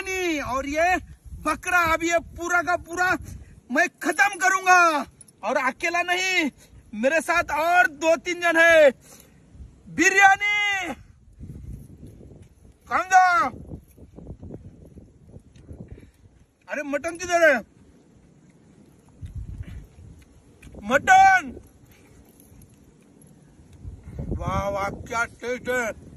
बिरयानी और ये बकरा अब ये पूरा का पूरा मैं खत्म करूँगा। और अकेला नहीं, मेरे साथ और दो तीन जन है। बिरयानी, कांगा। अरे मटन किधर है? मटन! वाह वाह, क्या टेस्ट है।